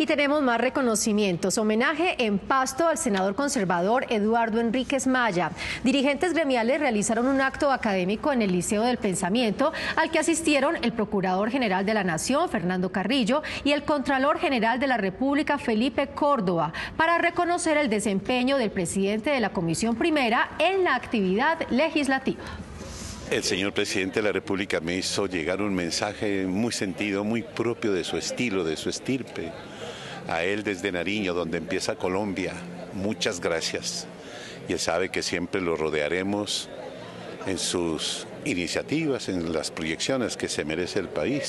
Y tenemos más reconocimientos. Homenaje en Pasto al senador conservador Eduardo Enríquez Maya. Dirigentes gremiales realizaron un acto académico en el Liceo del Pensamiento al que asistieron el Procurador General de la Nación, Fernando Carrillo, y el Contralor General de la República, Felipe Córdoba, para reconocer el desempeño del presidente de la Comisión Primera en la actividad legislativa. El señor presidente de la República me hizo llegar un mensaje muy sentido, muy propio de su estilo, de su estirpe. A él desde Nariño, donde empieza Colombia, muchas gracias. Y él sabe que siempre lo rodearemos en sus iniciativas, en las proyecciones que se merece el país.